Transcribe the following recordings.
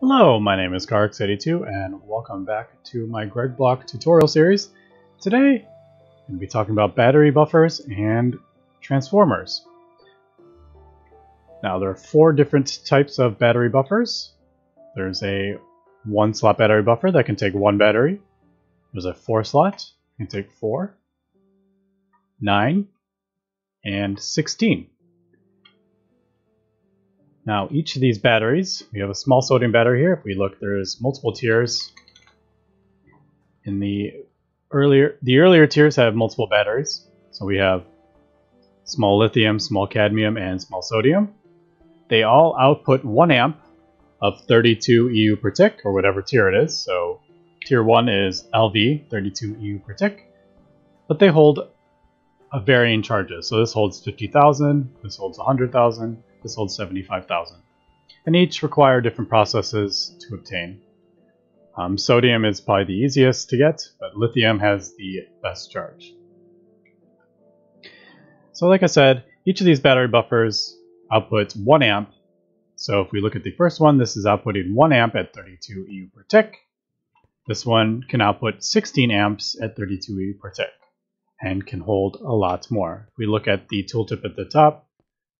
Hello, my name is Kharax82 and welcome back to my GregBlock tutorial series. Today, I'm going to be talking about battery buffers and transformers. Now, there are four different types of battery buffers. There's a one slot battery buffer that can take one battery. There's a four slot, can take four, nine, and 16. Now each of these batteries, we have a small sodium battery here. If we look, there's multiple tiers. In the earlier, the earlier tiers have multiple batteries. So we have small lithium, small cadmium, and small sodium. They all output 1 amp of 32 EU per tick, or whatever tier it is. So tier 1 is LV, 32 EU per tick. But they hold a varying charges. So this holds 50,000, this holds 100,000, this holds 75,000. And each require different processes to obtain. Um, sodium is probably the easiest to get, but lithium has the best charge. So like I said, each of these battery buffers outputs 1 amp. So if we look at the first one, this is outputting 1 amp at 32 EU per tick. This one can output 16 amps at 32 EU per tick and can hold a lot more. If we look at the tooltip at the top,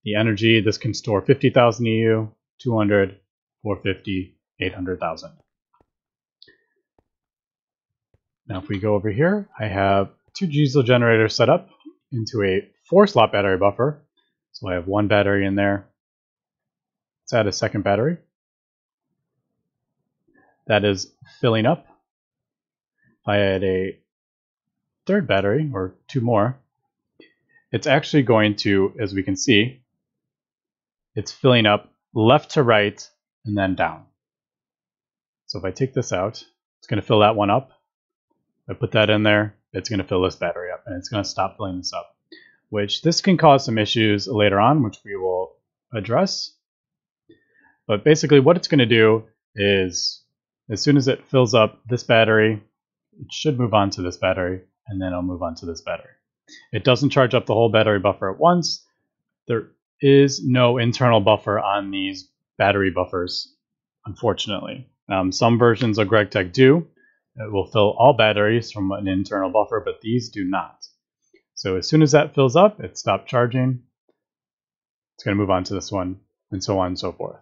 the energy, this can store 50,000 EU, 200, 450, 800,000. Now if we go over here, I have two diesel generators set up into a four slot battery buffer. So I have one battery in there. Let's add a second battery. That is filling up. If I add a third battery, or two more, it's actually going to, as we can see, it's filling up left to right and then down. So if I take this out, it's going to fill that one up. If I put that in there, it's going to fill this battery up and it's going to stop filling this up, which this can cause some issues later on, which we will address. But basically what it's going to do is as soon as it fills up this battery, it should move on to this battery and then it'll move on to this battery. It doesn't charge up the whole battery buffer at once. There is no internal buffer on these battery buffers, unfortunately. Um, some versions of GregTech do. It will fill all batteries from an internal buffer, but these do not. So as soon as that fills up, it stops charging. It's going to move on to this one, and so on and so forth.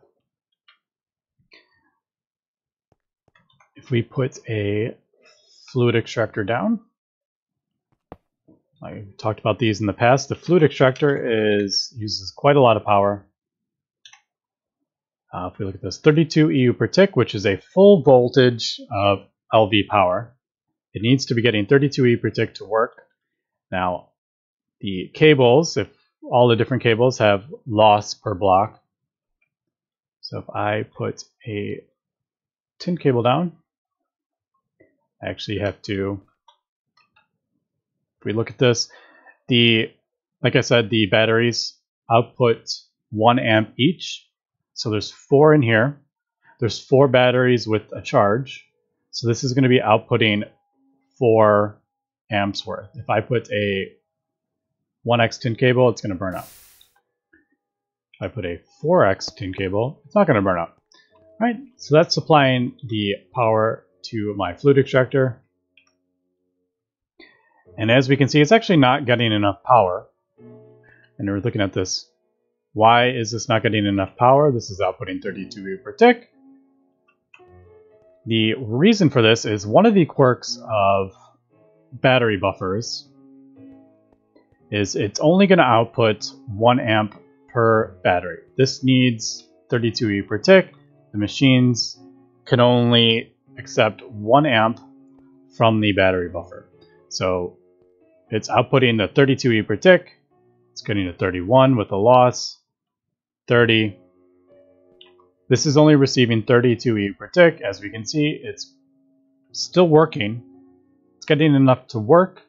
If we put a fluid extractor down, I talked about these in the past. The fluid extractor is uses quite a lot of power. Uh, if we look at this, 32 EU per tick, which is a full voltage of LV power. It needs to be getting 32 EU per tick to work. Now, the cables, if all the different cables have loss per block. So if I put a tin cable down, I actually have to if we look at this, the like I said, the batteries output one amp each. So there's four in here. There's four batteries with a charge. So this is going to be outputting four amps worth. If I put a 1x tin cable, it's going to burn up. If I put a 4x tin cable, it's not going to burn up. All right, so that's supplying the power to my fluid extractor. And as we can see, it's actually not getting enough power. And we're looking at this. Why is this not getting enough power? This is outputting 32 V per tick. The reason for this is one of the quirks of battery buffers is it's only going to output 1 amp per battery. This needs 32 E per tick. The machines can only accept 1 amp from the battery buffer. So it's outputting the 32 E per tick. It's getting a 31 with a loss. 30. This is only receiving 32 E per tick. As we can see, it's still working. It's getting enough to work,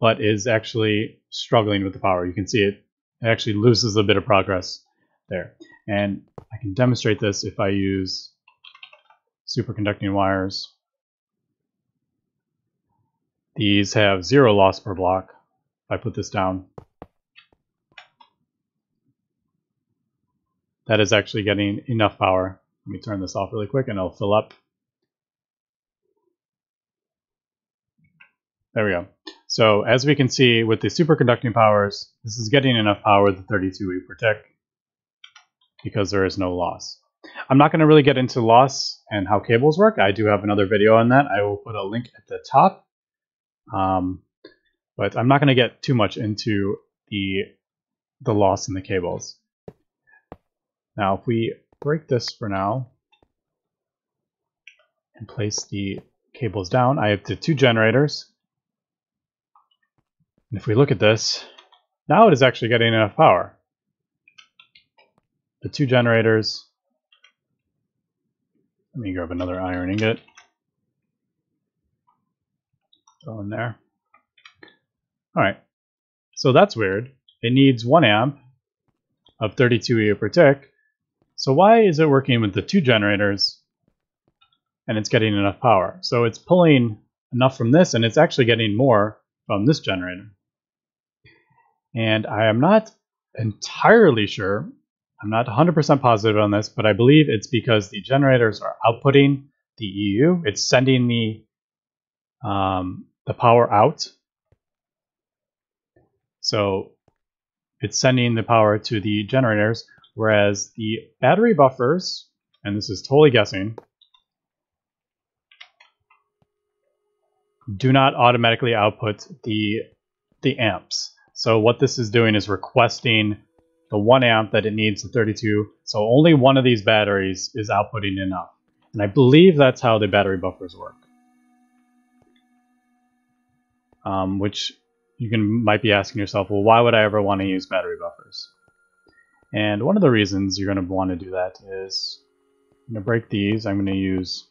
but is actually struggling with the power. You can see it, it actually loses a bit of progress there. And I can demonstrate this if I use superconducting wires. These have zero loss per block. If I put this down, that is actually getting enough power. Let me turn this off really quick and it'll fill up. There we go. So as we can see with the superconducting powers, this is getting enough power, the 32 E per tick, because there is no loss. I'm not going to really get into loss and how cables work. I do have another video on that. I will put a link at the top. Um, but I'm not going to get too much into the, the loss in the cables. Now, if we break this for now and place the cables down, I have the two generators. And if we look at this, now it is actually getting enough power. The two generators let me grab another iron ingot. Throw in there. Alright, so that's weird. It needs 1 amp of 32 EU per tick. So why is it working with the two generators and it's getting enough power? So it's pulling enough from this and it's actually getting more from this generator. And I am not entirely sure I'm not 100% positive on this, but I believe it's because the generators are outputting the EU. It's sending the um, the power out. So it's sending the power to the generators, whereas the battery buffers, and this is totally guessing, do not automatically output the the amps. So what this is doing is requesting the 1 amp that it needs the 32. So only one of these batteries is outputting enough. And I believe that's how the battery buffers work. Um, which you can might be asking yourself, well, why would I ever want to use battery buffers? And one of the reasons you're going to want to do that is I'm going to break these. I'm going to use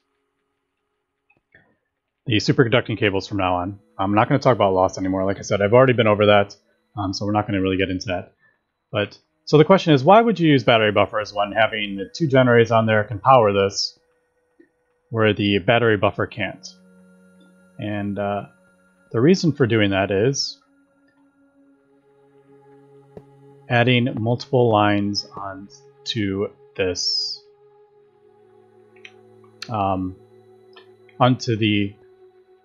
the superconducting cables from now on. I'm not going to talk about loss anymore. Like I said, I've already been over that, um, so we're not going to really get into that. But so the question is, why would you use battery buffers when having the two generators on there can power this, where the battery buffer can't? And uh, the reason for doing that is adding multiple lines onto this um, onto the,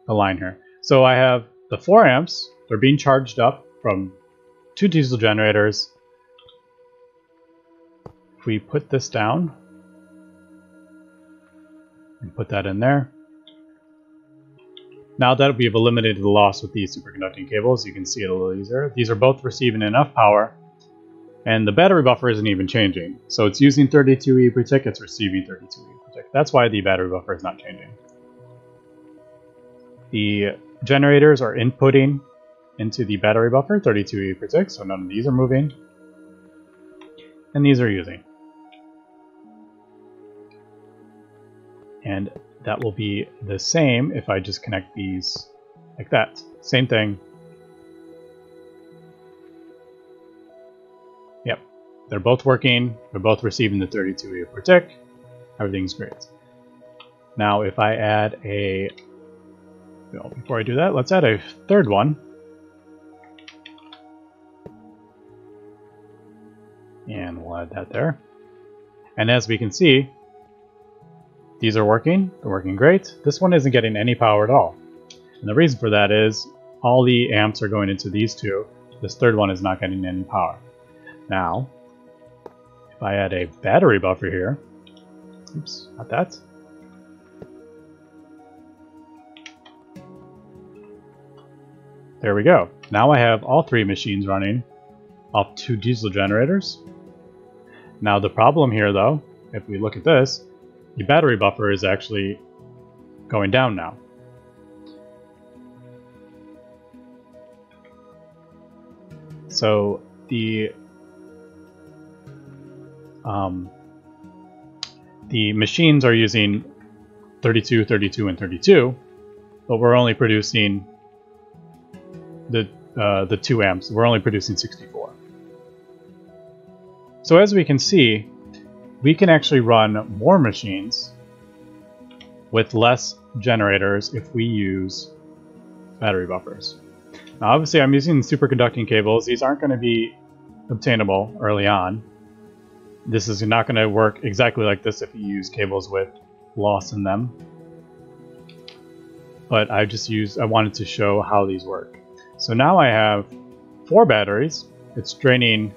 the line here. So I have the 4 amps, they're being charged up from two diesel generators if we put this down and put that in there, now that we've eliminated the loss with these superconducting cables, you can see it a little easier. These are both receiving enough power, and the battery buffer isn't even changing. So it's using 32E per tick, it's receiving 32E per tick. That's why the battery buffer is not changing. The generators are inputting into the battery buffer, 32E per tick, so none of these are moving. And these are using. And that will be the same if I just connect these like that. Same thing. Yep, they're both working. They're both receiving the 32 EU per tick. Everything's great. Now if I add a, well, before I do that, let's add a third one. And we'll add that there. And as we can see, these are working, they're working great. This one isn't getting any power at all. And the reason for that is all the amps are going into these two. This third one is not getting any power. Now, if I add a battery buffer here, oops, not that. There we go. Now I have all three machines running off two diesel generators. Now the problem here though, if we look at this, the battery buffer is actually going down now. So the um, the machines are using 32, 32, and 32, but we're only producing the uh, the 2 amps. We're only producing 64. So as we can see, we can actually run more machines with less generators if we use battery buffers. Now obviously I'm using superconducting cables. These aren't going to be obtainable early on. This is not going to work exactly like this if you use cables with loss in them. But I just used, I wanted to show how these work. So now I have four batteries. It's draining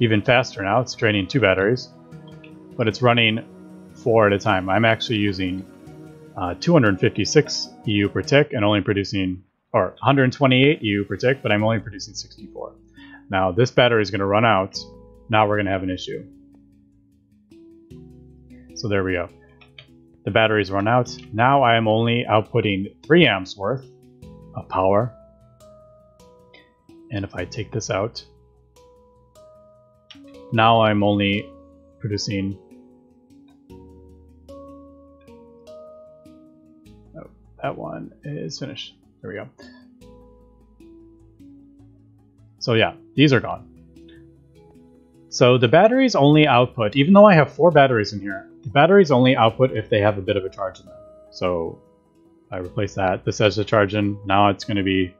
even faster now. It's draining two batteries, but it's running four at a time. I'm actually using uh, 256 EU per tick and only producing, or 128 EU per tick, but I'm only producing 64. Now this battery is going to run out. Now we're going to have an issue. So there we go. The batteries run out. Now I am only outputting 3 amps worth of power. And if I take this out, now I'm only producing oh, that one is finished. There we go. So yeah, these are gone. So the batteries only output, even though I have four batteries in here, the batteries only output if they have a bit of a charge in them. So I replace that. This has a charge in. Now it's going to be...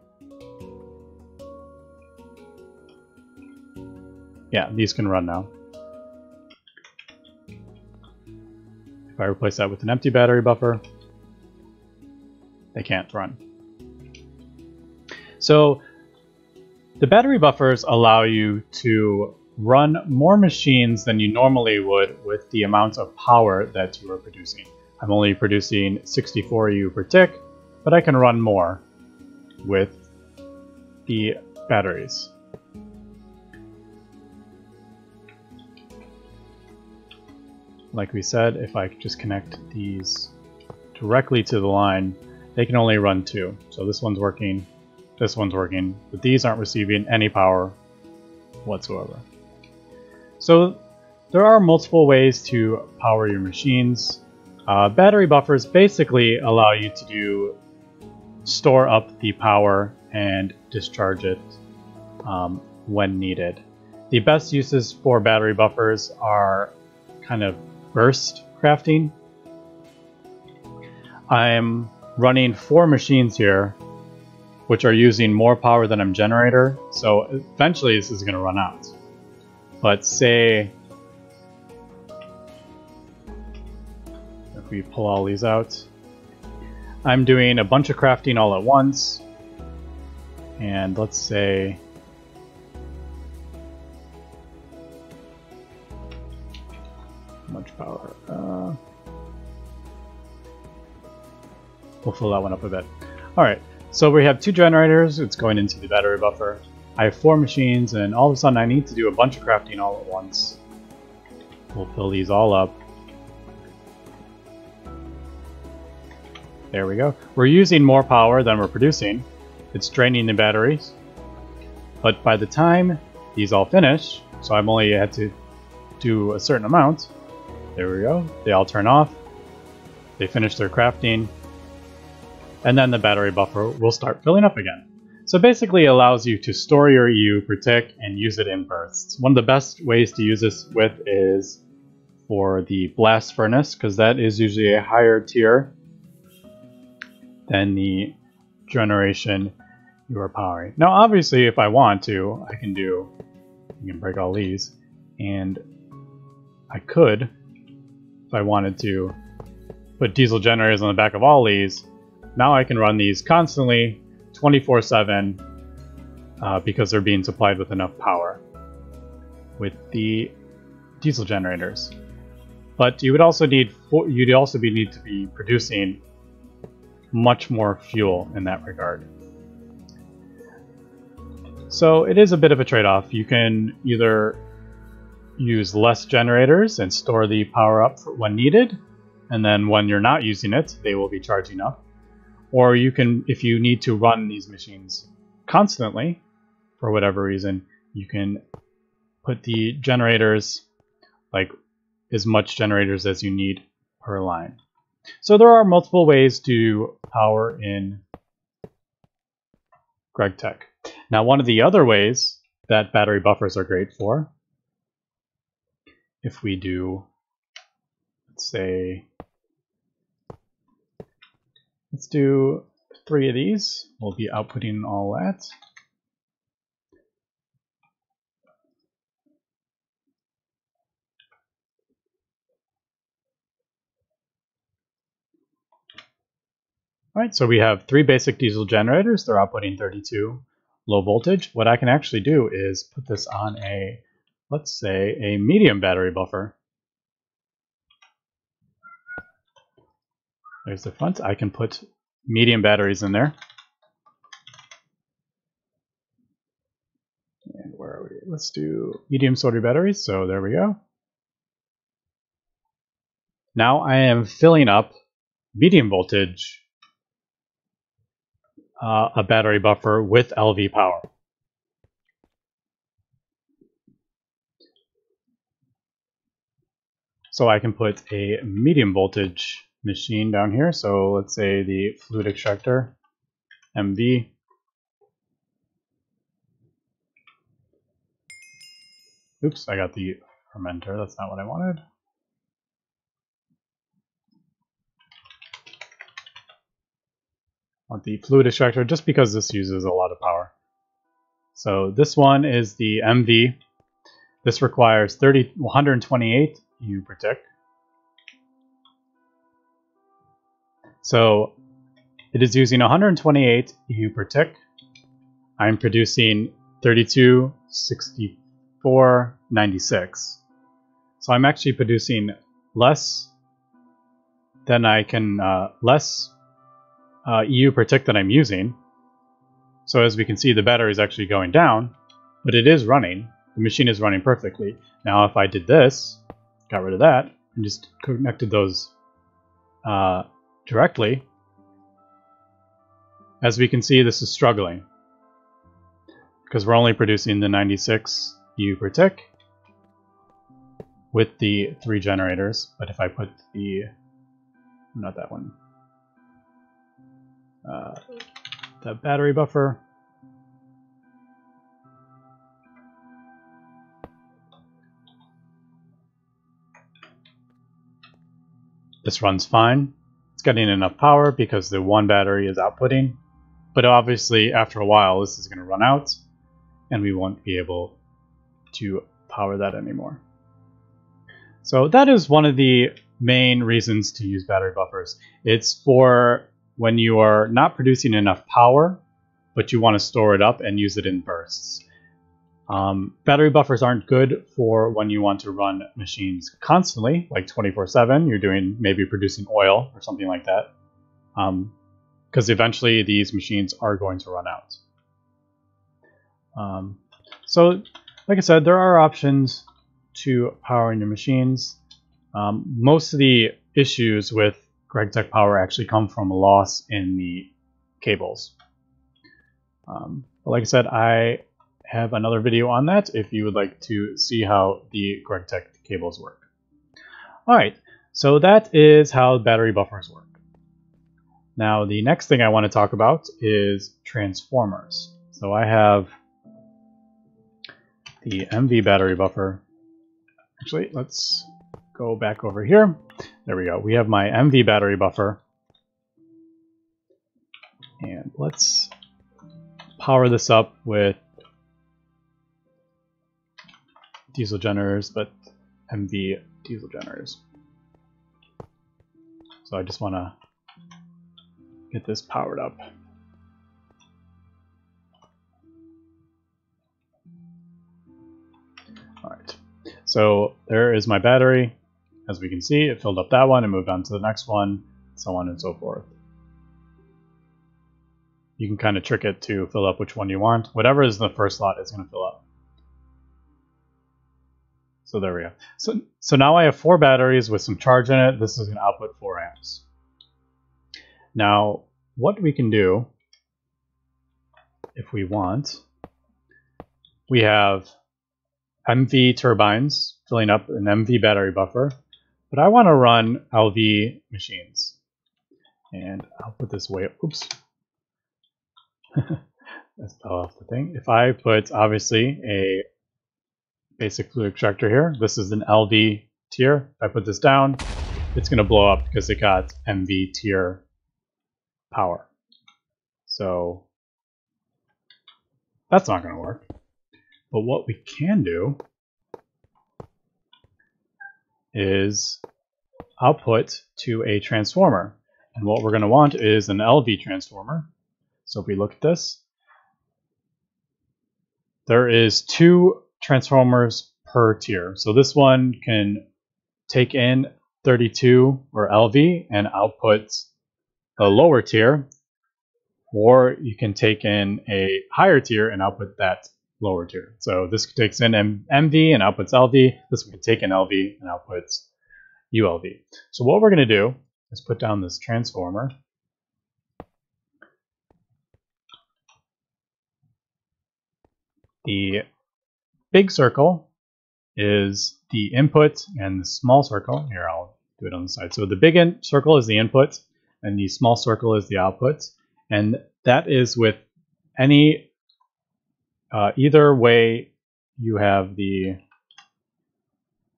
Yeah, these can run now. If I replace that with an empty battery buffer, they can't run. So the battery buffers allow you to run more machines than you normally would with the amount of power that you are producing. I'm only producing 64 U per tick, but I can run more with the batteries. Like we said, if I just connect these directly to the line, they can only run two. So this one's working, this one's working, but these aren't receiving any power whatsoever. So there are multiple ways to power your machines. Uh, battery buffers basically allow you to do store up the power and discharge it um, when needed. The best uses for battery buffers are kind of burst crafting. I'm running four machines here, which are using more power than I'm generator, so eventually this is going to run out. But say if we pull all these out, I'm doing a bunch of crafting all at once. And let's say we'll fill that one up a bit. All right, so we have two generators. It's going into the battery buffer. I have four machines, and all of a sudden I need to do a bunch of crafting all at once. We'll fill these all up. There we go. We're using more power than we're producing. It's draining the batteries. But by the time these all finish, so I'm only had to do a certain amount, there we go. They all turn off. They finish their crafting. And then the battery buffer will start filling up again. So basically allows you to store your EU per tick and use it in bursts. One of the best ways to use this with is for the blast furnace, because that is usually a higher tier than the generation you are powering. Now obviously if I want to, I can do, I can break all these, and I could, if I wanted to, put diesel generators on the back of all these. Now I can run these constantly 24-7 uh, because they're being supplied with enough power with the diesel generators. But you would also need you'd also be need to be producing much more fuel in that regard. So it is a bit of a trade-off. You can either use less generators and store the power up when needed, and then when you're not using it, they will be charging up. Or you can, if you need to run these machines constantly, for whatever reason, you can put the generators, like as much generators as you need per line. So there are multiple ways to power in GregTech. Now one of the other ways that battery buffers are great for, if we do, let's say, Let's do three of these. We'll be outputting all that. All right, so we have three basic diesel generators. They're outputting 32 low voltage. What I can actually do is put this on a, let's say, a medium battery buffer. There's the front. I can put medium batteries in there. And where are we? Let's do medium sodium batteries. So there we go. Now I am filling up medium voltage uh, a battery buffer with LV power. So I can put a medium voltage machine down here. So let's say the fluid extractor, MV. Oops, I got the fermenter. That's not what I wanted. want the fluid extractor just because this uses a lot of power. So this one is the MV. This requires 30, 128 U per tick. So it is using 128 EU per tick. I'm producing 32, 64, 96. So I'm actually producing less than I can, uh, less uh, EU per tick that I'm using. So as we can see, the battery is actually going down, but it is running. The machine is running perfectly. Now if I did this, got rid of that, and just connected those uh, directly, as we can see, this is struggling because we're only producing the 96 EU per tick with the three generators. But if I put the, not that one, uh, the battery buffer. This runs fine. It's getting enough power because the one battery is outputting. But obviously, after a while, this is going to run out, and we won't be able to power that anymore. So that is one of the main reasons to use battery buffers. It's for when you are not producing enough power, but you want to store it up and use it in bursts. Um, battery buffers aren't good for when you want to run machines constantly, like 24/7. You're doing maybe producing oil or something like that, because um, eventually these machines are going to run out. Um, so, like I said, there are options to powering your machines. Um, most of the issues with GregTech power actually come from a loss in the cables. Um, but like I said, I have another video on that if you would like to see how the GregTech cables work. Alright, so that is how battery buffers work. Now the next thing I want to talk about is transformers. So I have the MV battery buffer. Actually, let's go back over here. There we go. We have my MV battery buffer. And let's power this up with diesel generators, but MV diesel generators. So I just want to get this powered up. All right, so there is my battery. As we can see, it filled up that one and moved on to the next one, so on and so forth. You can kind of trick it to fill up which one you want. Whatever is the first slot is going to fill up. So there we go. So, so now I have four batteries with some charge in it. This is going to output 4 amps. Now, what we can do, if we want, we have MV turbines filling up an MV battery buffer. But I want to run LV machines. And I'll put this way, oops. That's fell off the thing. If I put, obviously, a basic fluid extractor here, this is an LV tier. If I put this down, it's going to blow up because it got MV tier power. So that's not going to work. But what we can do is output to a transformer. And what we're going to want is an LV transformer. So if we look at this, there is two transformers per tier. So this one can take in 32 or LV and output a lower tier, or you can take in a higher tier and output that lower tier. So this takes in M MV and outputs LV. This one can take in LV and outputs ULV. So what we're going to do is put down this transformer. The big circle is the input and the small circle. Here, I'll do it on the side. So the big circle is the input and the small circle is the output. And that is with any, uh, either way you have the,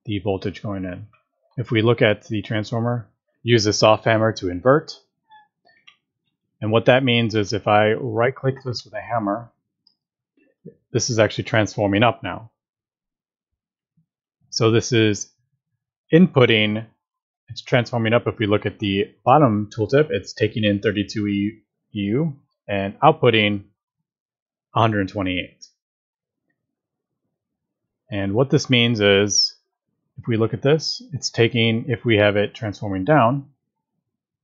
the voltage going in. If we look at the transformer, use the soft hammer to invert. And what that means is if I right click this with a hammer, this is actually transforming up now. So this is inputting, it's transforming up. If we look at the bottom tooltip, it's taking in 32 EU and outputting 128. And what this means is, if we look at this, it's taking, if we have it transforming down,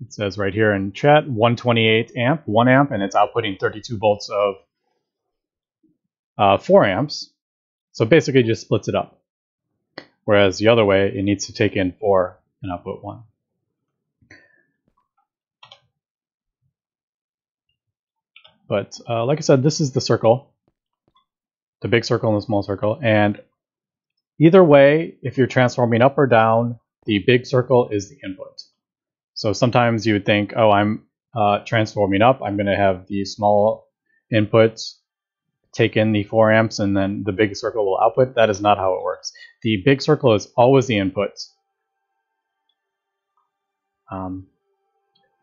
it says right here in chat, 128 amp, 1 amp, and it's outputting 32 volts of uh, 4 amps. So basically just splits it up. Whereas the other way, it needs to take in 4 and output 1. But uh, like I said, this is the circle, the big circle and the small circle. And either way, if you're transforming up or down, the big circle is the input. So sometimes you would think, oh, I'm uh, transforming up. I'm going to have the small inputs take in the 4 amps and then the big circle will output. That is not how it works. The big circle is always the input. Um,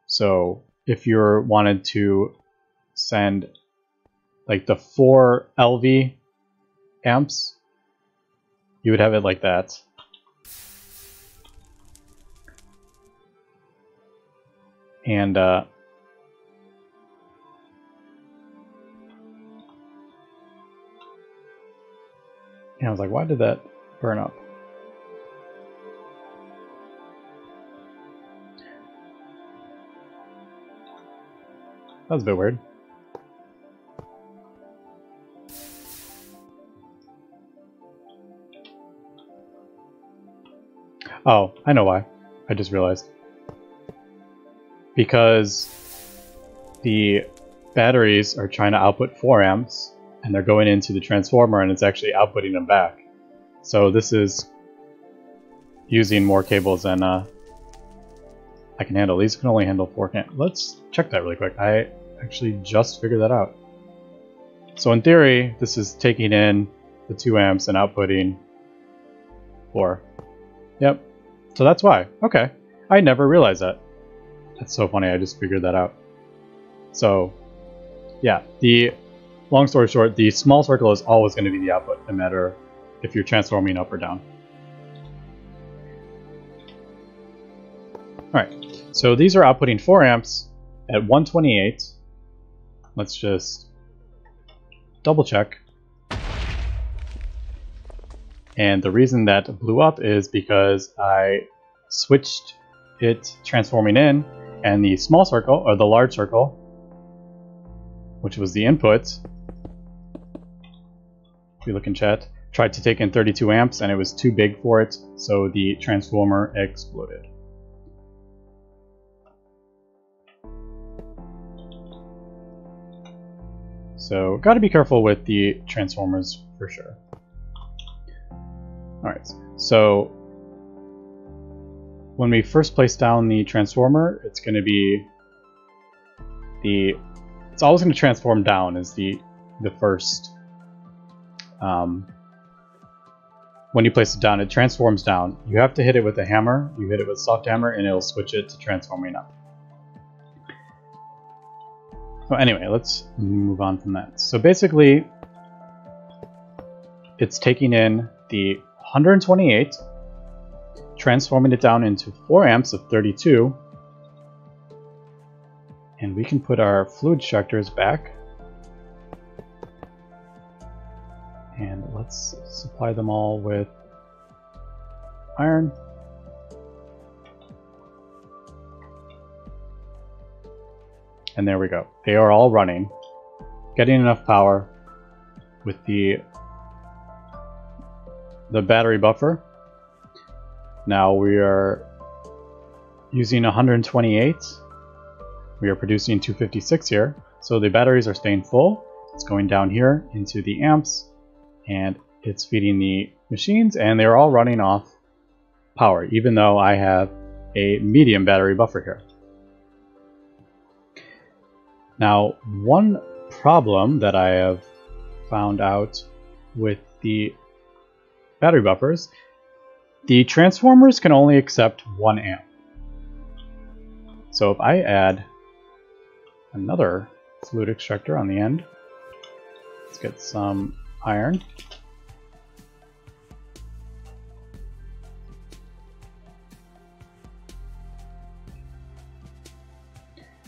so if you're wanted to send like the 4 LV amps, you would have it like that. And uh, And I was like, why did that burn up? That was a bit weird. Oh, I know why. I just realized. Because the batteries are trying to output 4 amps, and they're going into the transformer and it's actually outputting them back. So this is using more cables than uh, I can handle. These can only handle 4 can Let's check that really quick. I actually just figured that out. So in theory, this is taking in the 2 amps and outputting 4. Yep. So that's why. Okay. I never realized that. That's so funny, I just figured that out. So, yeah, the long story short, the small circle is always going to be the output, no matter if you're transforming up or down. Alright, so these are outputting 4 amps at 128. Let's just double check. And the reason that blew up is because I switched it transforming in, and the small circle, or the large circle, which was the input, we look in chat, tried to take in 32 amps and it was too big for it, so the transformer exploded. So got to be careful with the transformers for sure. Alright, so when we first place down the transformer, it's going to be the, it's always going to transform down is the, the first um, when you place it down, it transforms down. You have to hit it with a hammer. You hit it with soft hammer, and it'll switch it to transforming up. So anyway, let's move on from that. So basically, it's taking in the 128, transforming it down into 4 amps of 32, And we can put our fluid extractors back. Let's supply them all with iron. And there we go. They are all running, getting enough power with the the battery buffer. Now we are using 128. We are producing 256 here. So the batteries are staying full. It's going down here into the amps and it's feeding the machines and they're all running off power even though I have a medium battery buffer here. Now one problem that I have found out with the battery buffers, the transformers can only accept 1 amp. So if I add another fluid extractor on the end, let's get some iron.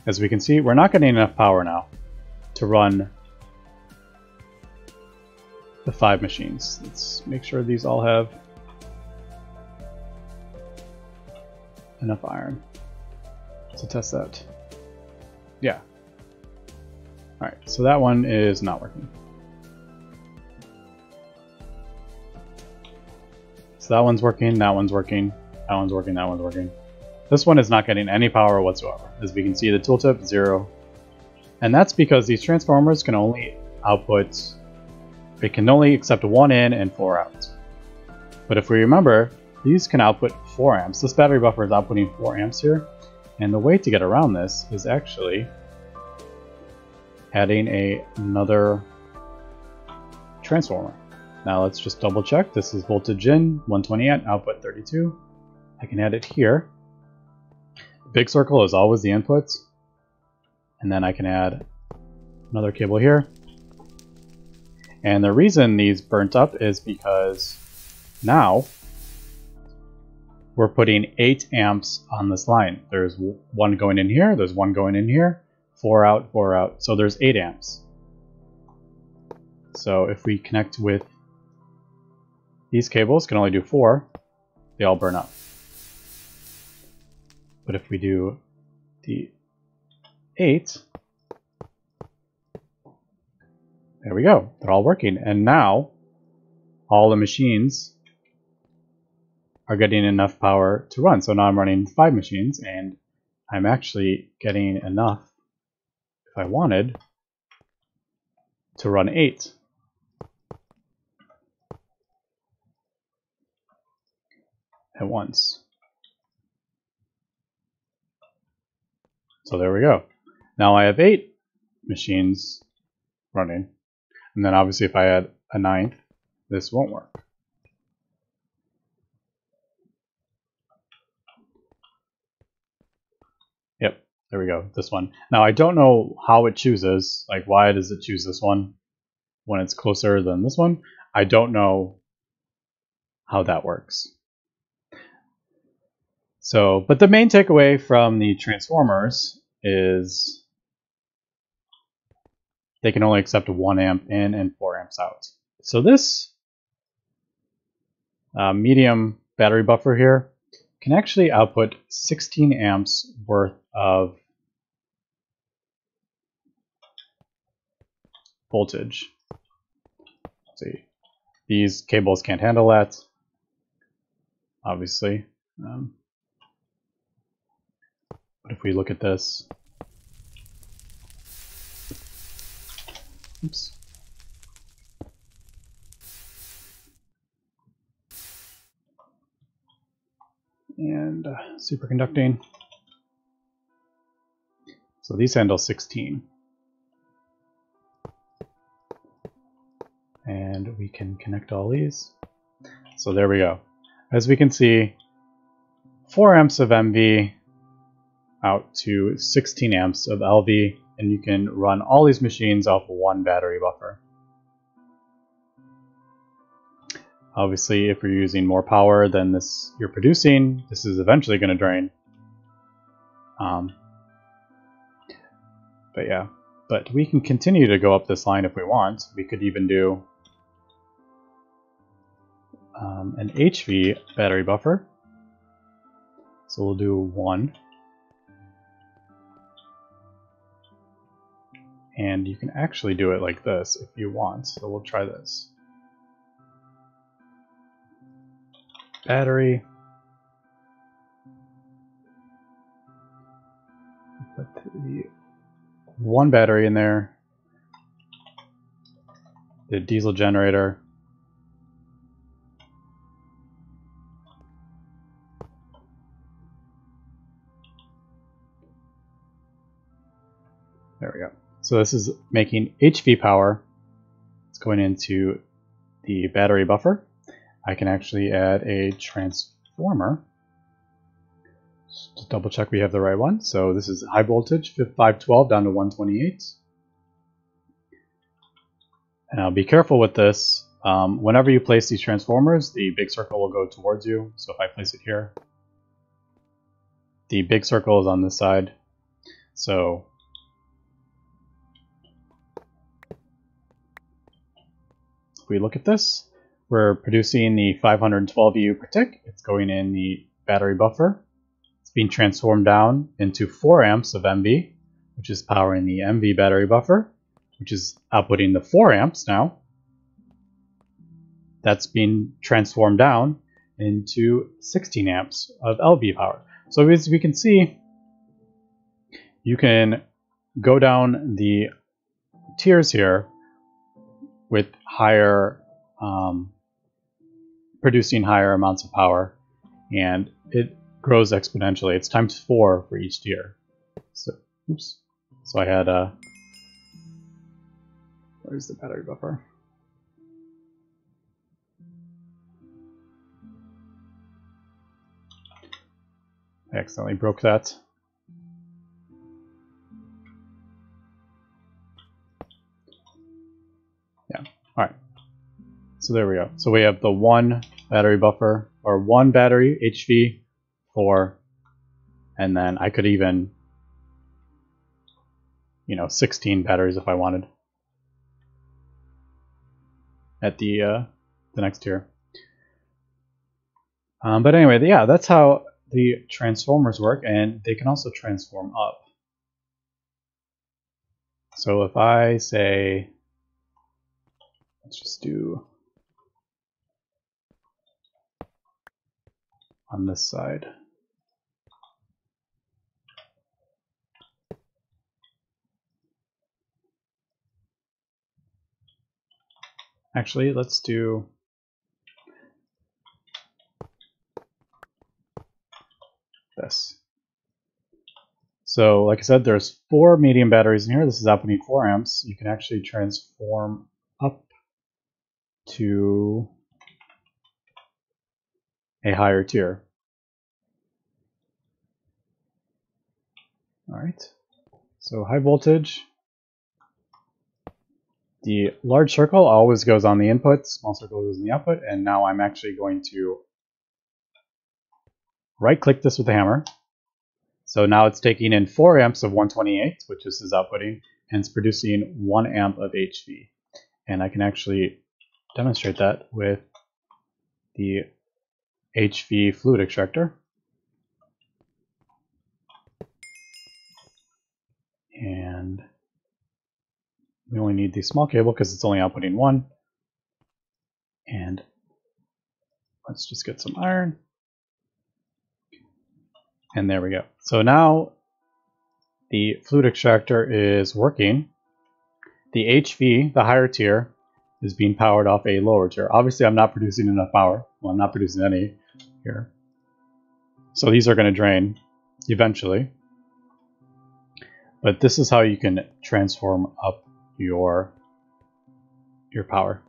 As we can see, we're not getting enough power now to run the five machines. Let's make sure these all have enough iron to test that. Yeah. Alright, so that one is not working. So that one's working, that one's working, that one's working, that one's working. This one is not getting any power whatsoever. As we can see, the tooltip, zero. And that's because these transformers can only output it can only accept 1 in and 4 out. But if we remember, these can output 4 amps. This battery buffer is outputting 4 amps here. And the way to get around this is actually adding a, another transformer. Now let's just double check. This is voltage in, 128, output 32. I can add it here. Big circle is always the input. And then I can add another cable here. And the reason these burnt up is because now we're putting 8 amps on this line. There's one going in here, there's one going in here, 4 out, 4 out. So there's 8 amps. So if we connect with these cables, can only do 4, they all burn up. But if we do the 8, There we go. They're all working. And now all the machines are getting enough power to run. So now I'm running five machines and I'm actually getting enough, if I wanted, to run eight. At once. So there we go. Now I have eight machines running. And then obviously if I add a ninth, this won't work. Yep, there we go, this one. Now I don't know how it chooses, like why does it choose this one when it's closer than this one? I don't know how that works. So, but the main takeaway from the transformers is they can only accept 1 amp in and 4 amps out. So this uh, medium battery buffer here can actually output 16 amps worth of voltage. Let's see, these cables can't handle that, obviously. Um, but if we look at this, Oops. And uh, superconducting. So these handle 16. And we can connect all these. So there we go. As we can see, 4 amps of MV out to 16 amps of LV and you can run all these machines off one battery buffer. Obviously, if you're using more power than this you're producing, this is eventually going to drain. Um, But yeah, but we can continue to go up this line if we want. We could even do um, an HV battery buffer. So we'll do one. And you can actually do it like this if you want. So we'll try this. Battery. Put the one battery in there. The diesel generator. So this is making HV power. It's going into the battery buffer. I can actually add a transformer. Just double check we have the right one. So this is high voltage, 512 down to 128. Now be careful with this. Um, whenever you place these transformers, the big circle will go towards you. So if I place it here, the big circle is on this side. So if we look at this, we're producing the 512 EU per tick. It's going in the battery buffer. It's being transformed down into 4 amps of MV, which is powering the MV battery buffer, which is outputting the 4 amps now. That's being transformed down into 16 amps of LV power. So as we can see, you can go down the tiers here with higher um, producing higher amounts of power and it grows exponentially. It's times four for each tier. So, oops. So I had a. Uh, where's the battery buffer? I accidentally broke that. So there we go. So we have the one battery buffer, or one battery, HV, four, and then I could even, you know, 16 batteries if I wanted at the uh, the next tier. Um, but anyway, yeah, that's how the transformers work, and they can also transform up. So if I say, let's just do on this side. Actually, let's do this. So like I said, there's four medium batteries in here. This is outputting 4 amps. You can actually transform up to a higher tier. All right, so high voltage. The large circle always goes on the input, small circle goes on the output, and now I'm actually going to right click this with the hammer. So now it's taking in 4 amps of 128, which this is outputting, and it's producing 1 amp of HV. And I can actually demonstrate that with the HV fluid extractor. And we only need the small cable because it's only outputting one. And let's just get some iron. And there we go. So now the fluid extractor is working. The HV, the higher tier, is being powered off a lower tier. Obviously, I'm not producing enough power. Well, I'm not producing any here. So these are going to drain eventually. But this is how you can transform up your your power.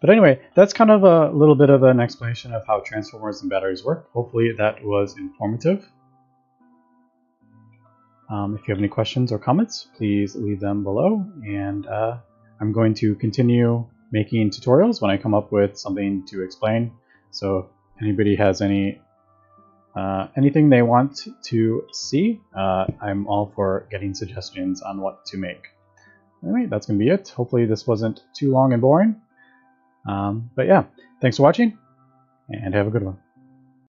But anyway, that's kind of a little bit of an explanation of how transformers and batteries work. Hopefully that was informative. Um, if you have any questions or comments, please leave them below. And uh, I'm going to continue making tutorials when I come up with something to explain. So anybody has any uh, anything they want to see, uh, I'm all for getting suggestions on what to make. Anyway, that's going to be it. Hopefully this wasn't too long and boring. Um, but yeah, thanks for watching, and have a good one.